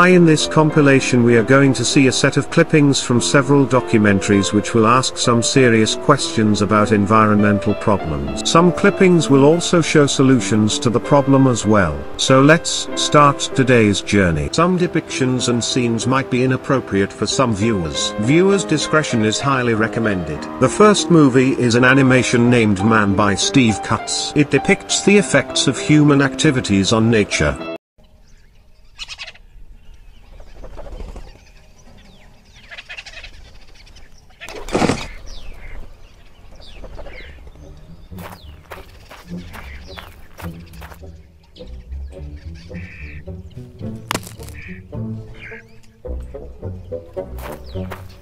Hi in this compilation we are going to see a set of clippings from several documentaries which will ask some serious questions about environmental problems. Some clippings will also show solutions to the problem as well. So let's start today's journey. Some depictions and scenes might be inappropriate for some viewers. Viewers discretion is highly recommended. The first movie is an animation named Man by Steve Cutts. It depicts the effects of human activities on nature. Thank you.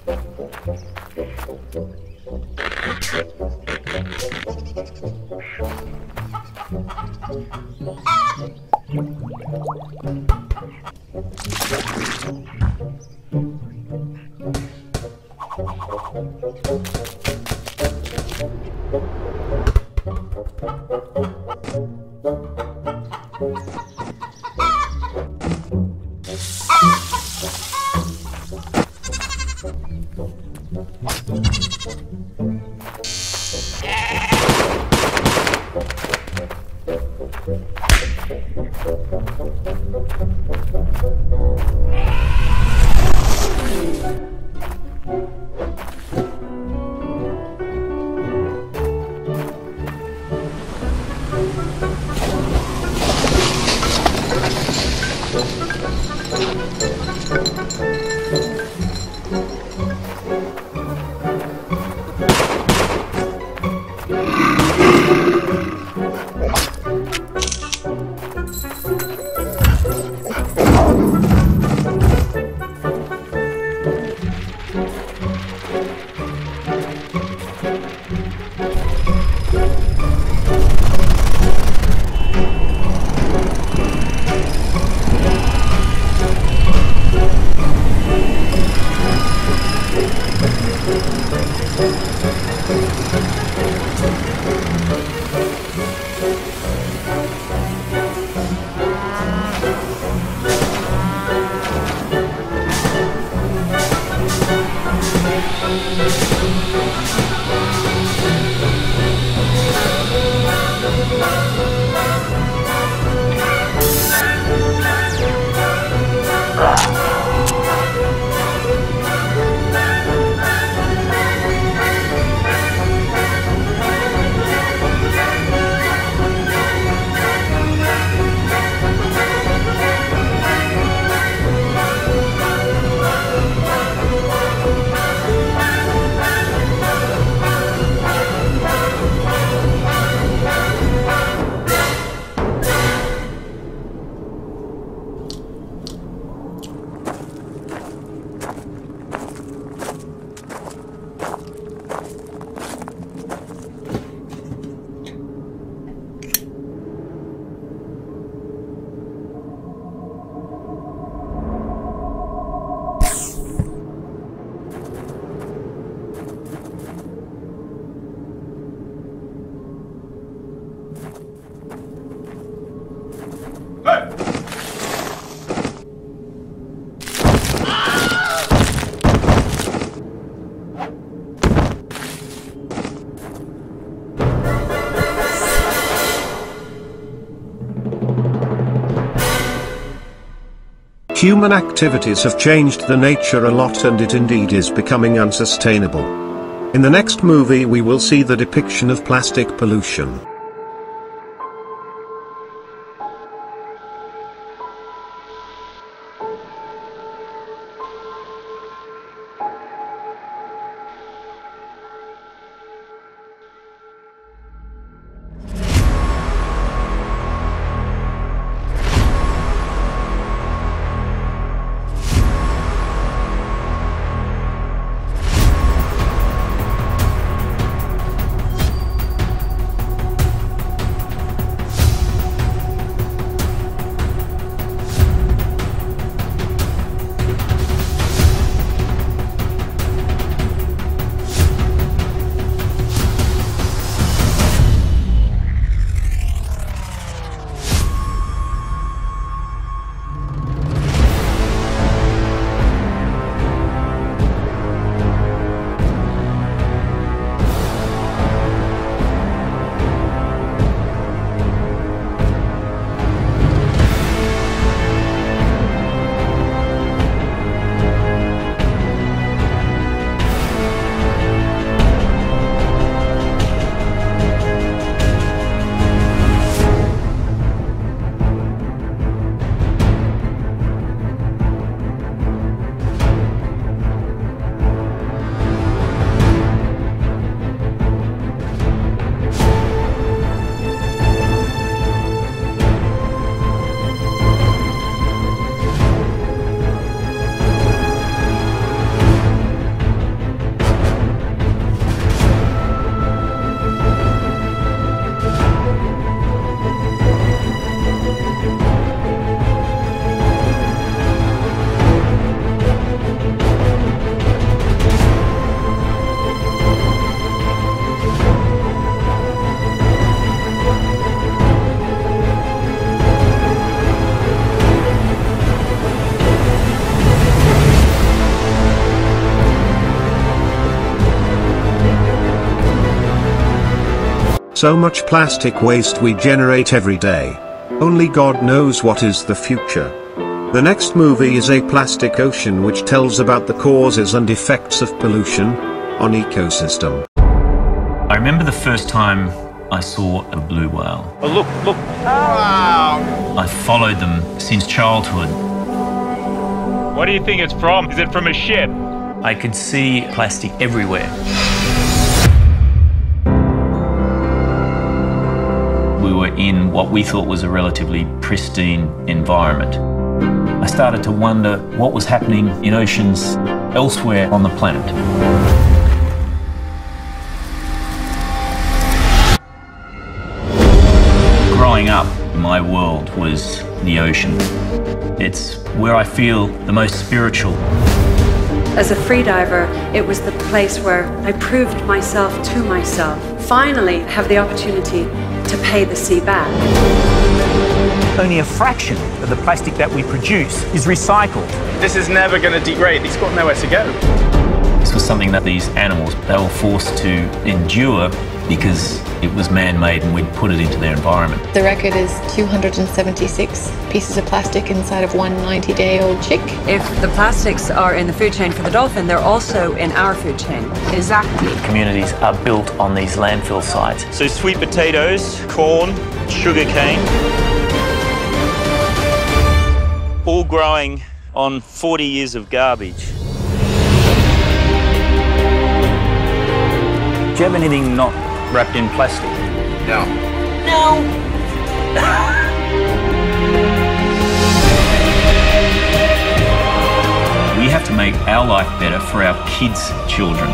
Human activities have changed the nature a lot and it indeed is becoming unsustainable. In the next movie we will see the depiction of plastic pollution. So much plastic waste we generate every day. Only God knows what is the future. The next movie is A Plastic Ocean which tells about the causes and effects of pollution on ecosystem. I remember the first time I saw a blue whale. Oh, look, look. Wow. I followed them since childhood. What do you think it's from? Is it from a ship? I could see plastic everywhere. In what we thought was a relatively pristine environment. I started to wonder what was happening in oceans elsewhere on the planet. Growing up, my world was the ocean. It's where I feel the most spiritual. As a freediver, it was the place where I proved myself to myself. Finally, have the opportunity to pay the sea back. Only a fraction of the plastic that we produce is recycled. This is never going to degrade. It's got nowhere to go. This was something that these animals, they were forced to endure because it was man-made and we'd put it into their environment. The record is 276 pieces of plastic inside of one 90-day-old chick. If the plastics are in the food chain for the dolphin, they're also in our food chain. Exactly. Communities are built on these landfill sites. So sweet potatoes, corn, sugar cane, all growing on 40 years of garbage. Do you have anything not wrapped in plastic? No. No. We have to make our life better for our kids' children.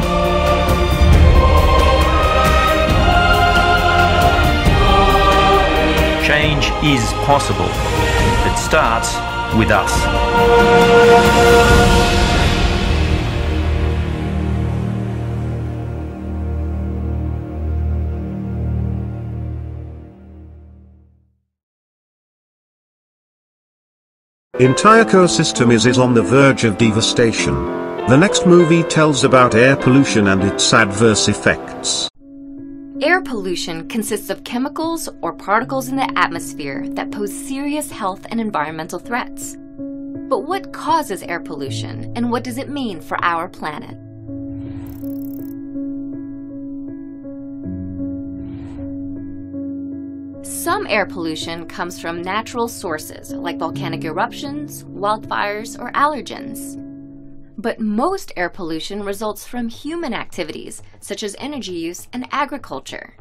Change is possible. It starts with us. Entire ecosystem is, is on the verge of devastation. The next movie tells about air pollution and its adverse effects. Air pollution consists of chemicals or particles in the atmosphere that pose serious health and environmental threats. But what causes air pollution and what does it mean for our planet? Some air pollution comes from natural sources like volcanic eruptions, wildfires, or allergens. But most air pollution results from human activities such as energy use and agriculture.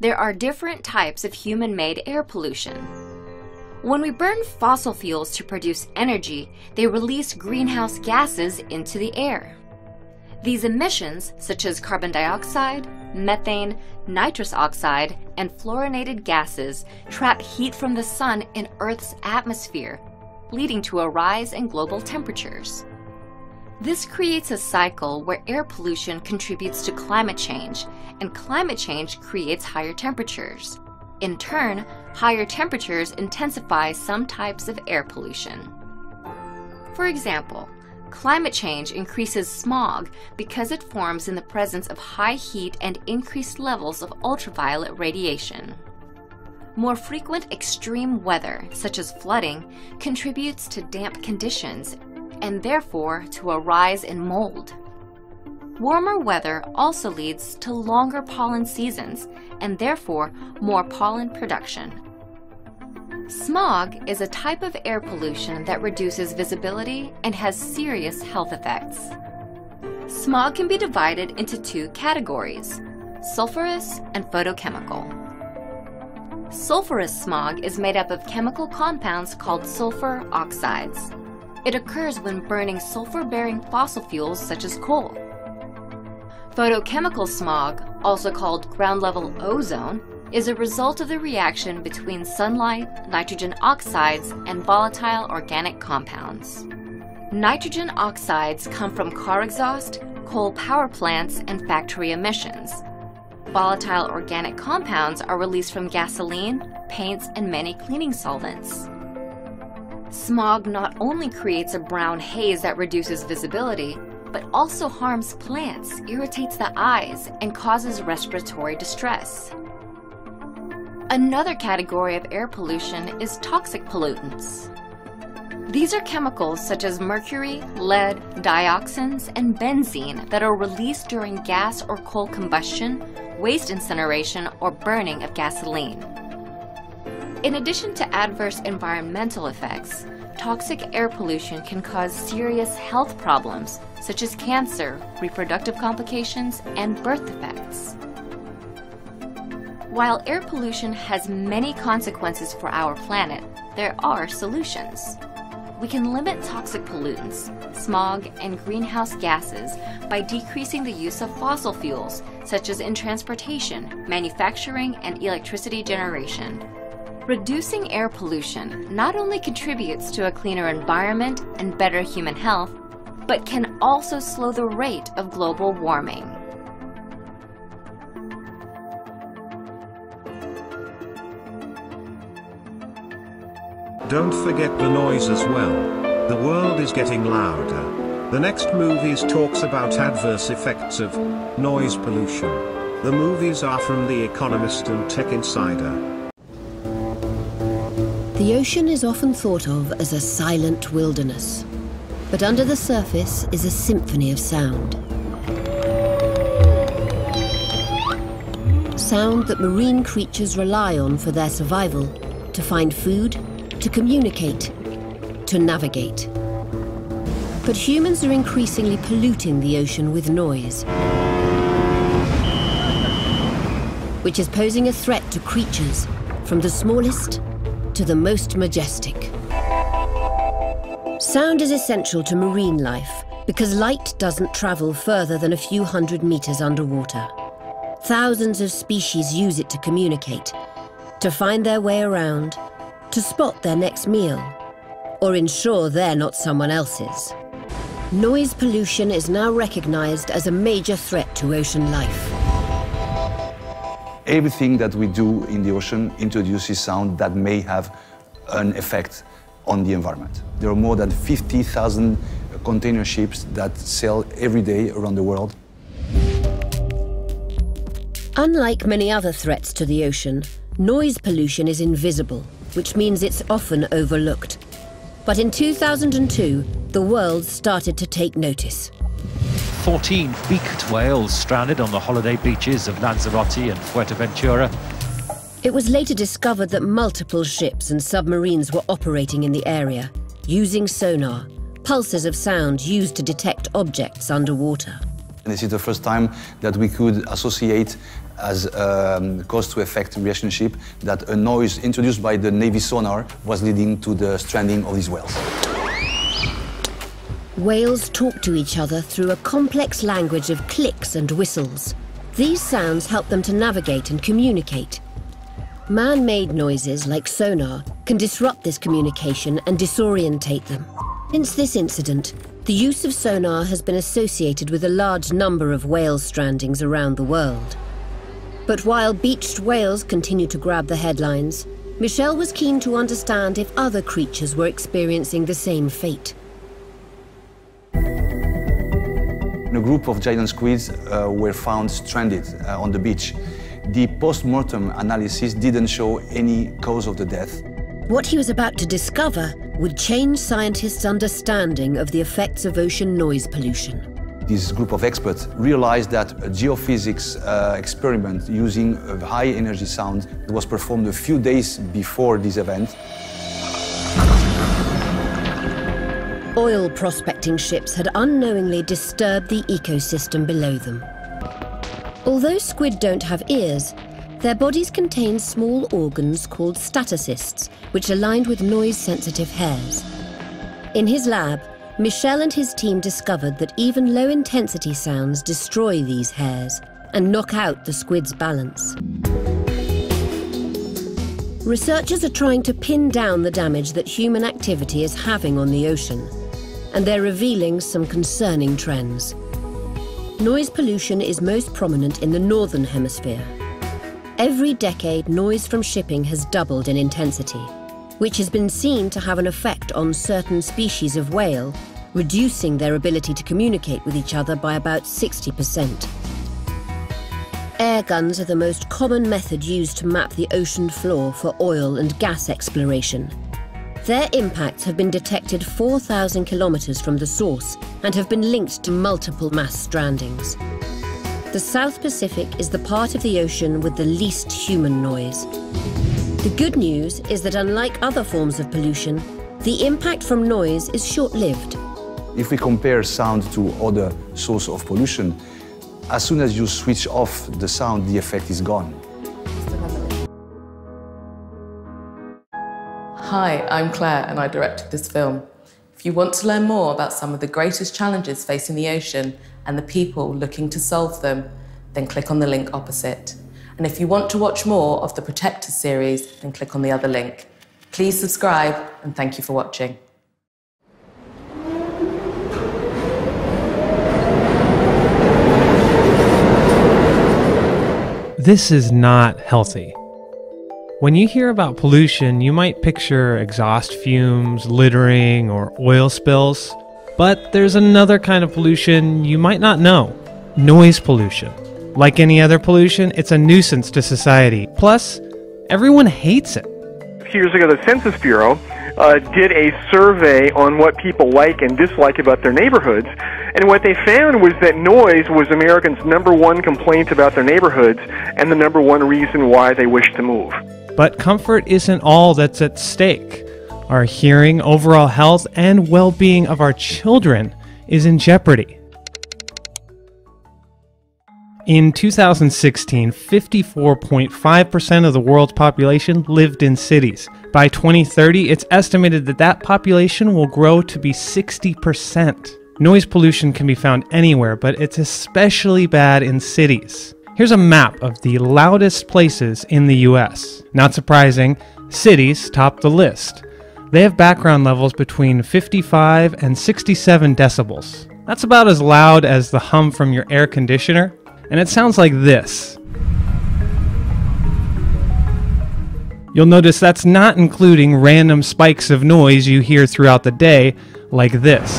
There are different types of human-made air pollution. When we burn fossil fuels to produce energy, they release greenhouse gases into the air. These emissions, such as carbon dioxide, methane, nitrous oxide, and fluorinated gases, trap heat from the sun in Earth's atmosphere, leading to a rise in global temperatures. This creates a cycle where air pollution contributes to climate change, and climate change creates higher temperatures. In turn, higher temperatures intensify some types of air pollution. For example, Climate change increases smog because it forms in the presence of high heat and increased levels of ultraviolet radiation. More frequent extreme weather, such as flooding, contributes to damp conditions and therefore to a rise in mold. Warmer weather also leads to longer pollen seasons and therefore more pollen production. Smog is a type of air pollution that reduces visibility and has serious health effects. Smog can be divided into two categories, sulfurous and photochemical. Sulfurous smog is made up of chemical compounds called sulfur oxides. It occurs when burning sulfur-bearing fossil fuels such as coal. Photochemical smog, also called ground-level ozone, is a result of the reaction between sunlight, nitrogen oxides, and volatile organic compounds. Nitrogen oxides come from car exhaust, coal power plants, and factory emissions. Volatile organic compounds are released from gasoline, paints, and many cleaning solvents. Smog not only creates a brown haze that reduces visibility, but also harms plants, irritates the eyes, and causes respiratory distress. Another category of air pollution is toxic pollutants. These are chemicals such as mercury, lead, dioxins, and benzene that are released during gas or coal combustion, waste incineration, or burning of gasoline. In addition to adverse environmental effects, toxic air pollution can cause serious health problems such as cancer, reproductive complications, and birth defects. While air pollution has many consequences for our planet, there are solutions. We can limit toxic pollutants, smog, and greenhouse gases by decreasing the use of fossil fuels, such as in transportation, manufacturing, and electricity generation. Reducing air pollution not only contributes to a cleaner environment and better human health, but can also slow the rate of global warming. Don't forget the noise as well. The world is getting louder. The next movies talks about adverse effects of noise pollution. The movies are from The Economist and Tech Insider. The ocean is often thought of as a silent wilderness, but under the surface is a symphony of sound. Sound that marine creatures rely on for their survival, to find food, to communicate, to navigate. But humans are increasingly polluting the ocean with noise, which is posing a threat to creatures, from the smallest to the most majestic. Sound is essential to marine life because light doesn't travel further than a few hundred meters underwater. Thousands of species use it to communicate, to find their way around, to spot their next meal, or ensure they're not someone else's. Noise pollution is now recognized as a major threat to ocean life. Everything that we do in the ocean introduces sound that may have an effect on the environment. There are more than 50,000 container ships that sail every day around the world. Unlike many other threats to the ocean, noise pollution is invisible which means it's often overlooked. But in 2002, the world started to take notice. 14 beaked whales stranded on the holiday beaches of Lanzarote and Fuerteventura. It was later discovered that multiple ships and submarines were operating in the area, using sonar, pulses of sound used to detect objects underwater. And This is the first time that we could associate as a um, cause-to-effect relationship that a noise introduced by the Navy sonar was leading to the stranding of these whales. Whales talk to each other through a complex language of clicks and whistles. These sounds help them to navigate and communicate. Man-made noises like sonar can disrupt this communication and disorientate them. Since this incident, the use of sonar has been associated with a large number of whale strandings around the world. But while beached whales continue to grab the headlines, Michel was keen to understand if other creatures were experiencing the same fate. A group of giant squids uh, were found stranded uh, on the beach. The post-mortem analysis didn't show any cause of the death. What he was about to discover would change scientists' understanding of the effects of ocean noise pollution this group of experts realized that a geophysics uh, experiment using high energy sound was performed a few days before this event. Oil prospecting ships had unknowingly disturbed the ecosystem below them. Although squid don't have ears, their bodies contain small organs called statocysts, which are lined with noise-sensitive hairs. In his lab, Michel and his team discovered that even low-intensity sounds destroy these hairs and knock out the squid's balance. Researchers are trying to pin down the damage that human activity is having on the ocean, and they're revealing some concerning trends. Noise pollution is most prominent in the northern hemisphere. Every decade, noise from shipping has doubled in intensity, which has been seen to have an effect on certain species of whale, reducing their ability to communicate with each other by about 60%. Air guns are the most common method used to map the ocean floor for oil and gas exploration. Their impacts have been detected 4,000 kilometres from the source and have been linked to multiple mass strandings. The South Pacific is the part of the ocean with the least human noise. The good news is that unlike other forms of pollution, the impact from noise is short-lived. If we compare sound to other sources of pollution, as soon as you switch off the sound, the effect is gone. Hi, I'm Claire and I directed this film. If you want to learn more about some of the greatest challenges facing the ocean and the people looking to solve them, then click on the link opposite. And if you want to watch more of the Protector series, then click on the other link. Please subscribe and thank you for watching. This is not healthy. When you hear about pollution, you might picture exhaust fumes, littering, or oil spills. But there's another kind of pollution you might not know noise pollution. Like any other pollution, it's a nuisance to society. Plus, everyone hates it. A few years ago, the Census Bureau uh, did a survey on what people like and dislike about their neighborhoods. And what they found was that noise was Americans' number one complaint about their neighborhoods and the number one reason why they wish to move. But comfort isn't all that's at stake. Our hearing, overall health, and well being of our children is in jeopardy. In 2016, 54.5% of the world's population lived in cities. By 2030, it's estimated that that population will grow to be 60%. Noise pollution can be found anywhere, but it's especially bad in cities. Here's a map of the loudest places in the US. Not surprising, cities top the list. They have background levels between 55 and 67 decibels. That's about as loud as the hum from your air conditioner, and it sounds like this. You'll notice that's not including random spikes of noise you hear throughout the day, like this.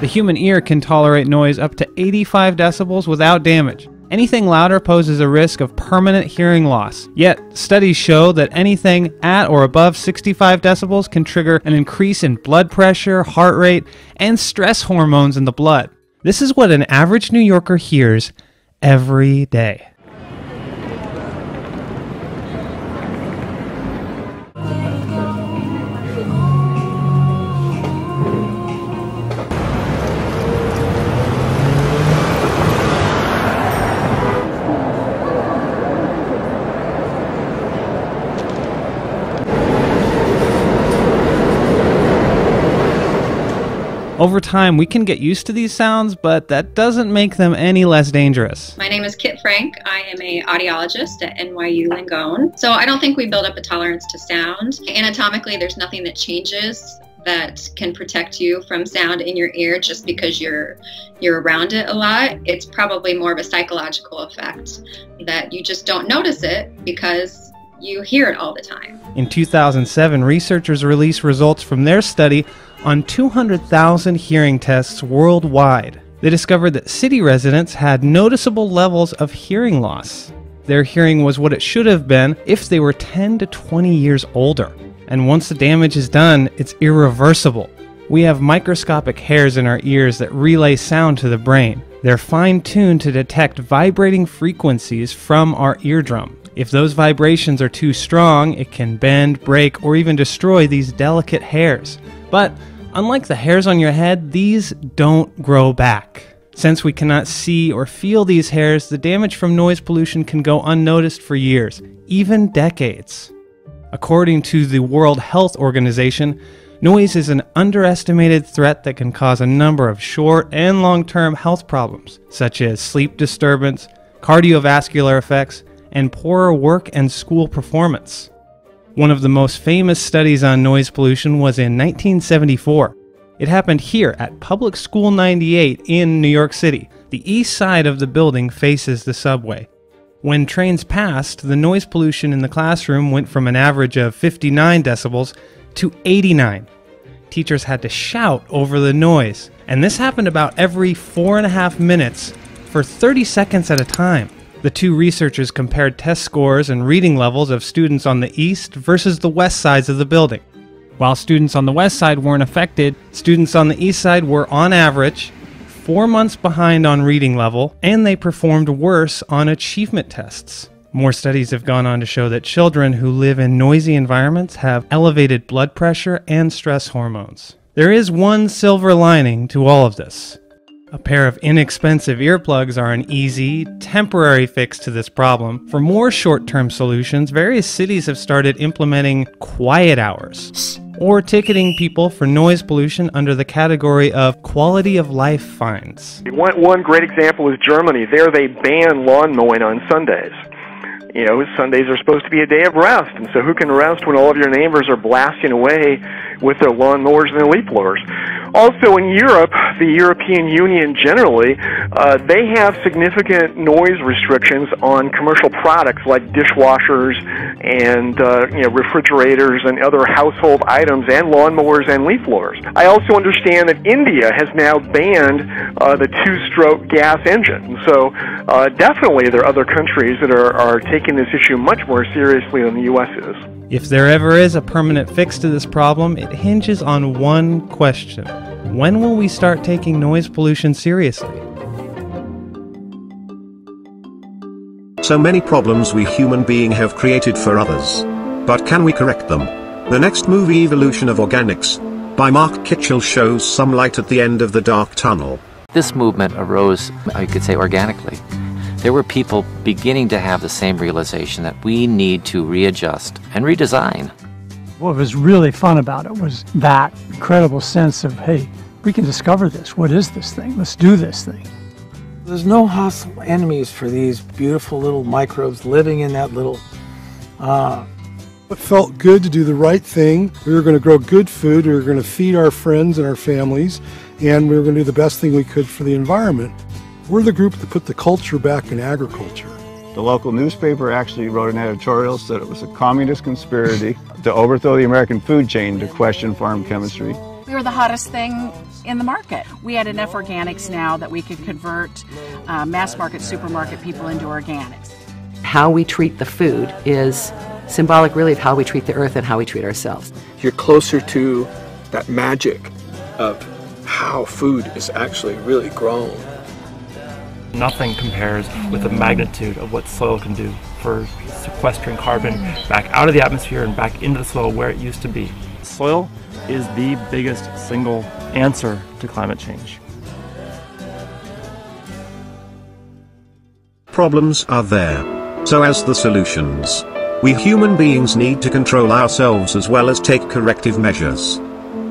The human ear can tolerate noise up to 85 decibels without damage. Anything louder poses a risk of permanent hearing loss. Yet, studies show that anything at or above 65 decibels can trigger an increase in blood pressure, heart rate, and stress hormones in the blood. This is what an average New Yorker hears every day. Over time, we can get used to these sounds, but that doesn't make them any less dangerous. My name is Kit Frank. I am a audiologist at NYU Langone. So I don't think we build up a tolerance to sound. Anatomically, there's nothing that changes that can protect you from sound in your ear just because you're you're around it a lot. It's probably more of a psychological effect that you just don't notice it because you hear it all the time. In 2007, researchers released results from their study on 200,000 hearing tests worldwide. They discovered that city residents had noticeable levels of hearing loss. Their hearing was what it should have been if they were 10 to 20 years older. And once the damage is done, it's irreversible. We have microscopic hairs in our ears that relay sound to the brain. They're fine tuned to detect vibrating frequencies from our eardrum. If those vibrations are too strong, it can bend, break, or even destroy these delicate hairs. But Unlike the hairs on your head, these don't grow back. Since we cannot see or feel these hairs, the damage from noise pollution can go unnoticed for years, even decades. According to the World Health Organization, noise is an underestimated threat that can cause a number of short and long term health problems, such as sleep disturbance, cardiovascular effects, and poorer work and school performance. One of the most famous studies on noise pollution was in 1974. It happened here at Public School 98 in New York City. The east side of the building faces the subway. When trains passed, the noise pollution in the classroom went from an average of 59 decibels to 89. Teachers had to shout over the noise, and this happened about every four and a half minutes for 30 seconds at a time. The two researchers compared test scores and reading levels of students on the east versus the west sides of the building. While students on the west side weren't affected, students on the east side were, on average, four months behind on reading level, and they performed worse on achievement tests. More studies have gone on to show that children who live in noisy environments have elevated blood pressure and stress hormones. There is one silver lining to all of this. A pair of inexpensive earplugs are an easy, temporary fix to this problem. For more short term solutions, various cities have started implementing quiet hours or ticketing people for noise pollution under the category of quality of life fines. One, great example is Germany. There they ban lawn mowing on Sundays. You know, Sundays are supposed to be a day of rest, and so who can rest when all of your neighbors are blasting away with their lawnmowers and their leaf blowers? Also, in Europe, the European Union generally, uh, they have significant noise restrictions on commercial products like dishwashers and uh, you know refrigerators and other household items, and lawnmowers and leaf blowers. I also understand that India has now banned uh, the two-stroke gas engine. So, uh, definitely, there are other countries that are, are taking this issue much more seriously than the U.S. is. If there ever is a permanent fix to this problem, it hinges on one question When will we start taking noise pollution seriously? So many problems we human being have created for others. But can we correct them? The next movie Evolution of Organics by Mark Kitchell shows some light at the end of the dark tunnel. This movement arose, oh, I could say, organically. There were people beginning to have the same realization that we need to readjust and redesign. What was really fun about it was that incredible sense of, hey, we can discover this. What is this thing? Let's do this thing. There's no hostile enemies for these beautiful little microbes living in that little. Uh, it felt good to do the right thing. We were going to grow good food. We were going to feed our friends and our families, and we were going to do the best thing we could for the environment. We're the group that put the culture back in agriculture. The local newspaper actually wrote an editorial said it was a communist conspiracy to overthrow the American food chain to question farm chemistry. We were the hottest thing in the market. We had enough organics now that we could convert uh, mass market supermarket people into organics. How we treat the food is symbolic, really, of how we treat the earth and how we treat ourselves. You're closer to that magic of how food is actually really grown. Nothing compares with the magnitude of what soil can do for sequestering carbon back out of the atmosphere and back into the soil where it used to be. Soil is the biggest single answer to climate change. Problems are there. So as the solutions. We human beings need to control ourselves as well as take corrective measures.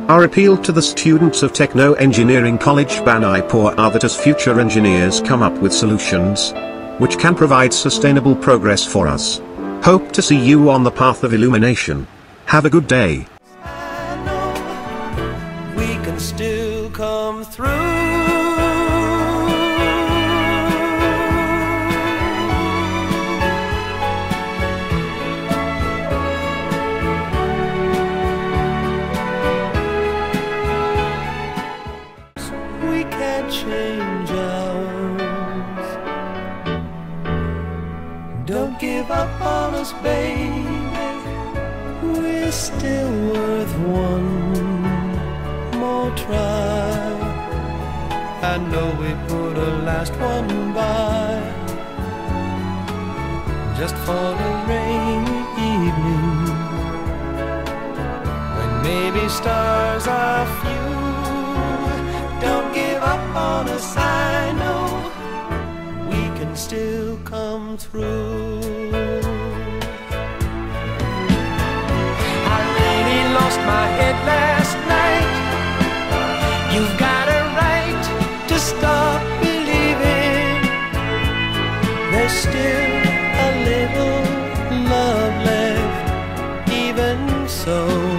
Our appeal to the students of Techno Engineering College Banipur are that as future engineers come up with solutions, which can provide sustainable progress for us. Hope to see you on the path of illumination. Have a good day. Us, baby. We're still worth one more try. I know we put a last one by just for the rainy evening when maybe stars are few. Don't give up on us, I know we can still come through. My head last night. You've got a right to stop believing. There's still a little love left, even so.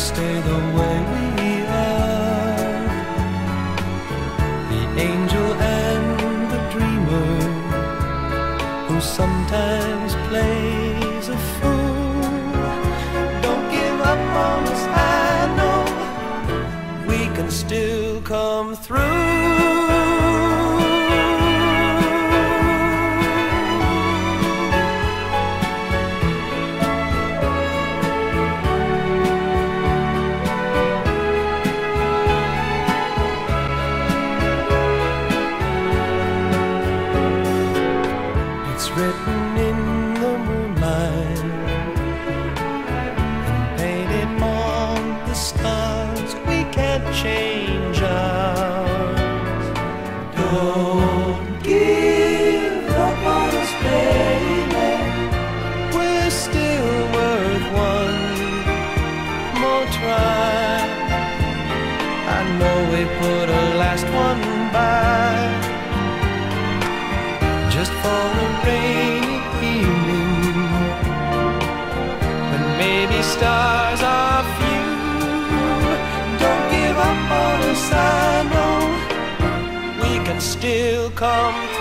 stay the way we are. The angel and the dreamer who sometimes plays a fool. Don't give up on us, I know we can still come through. Come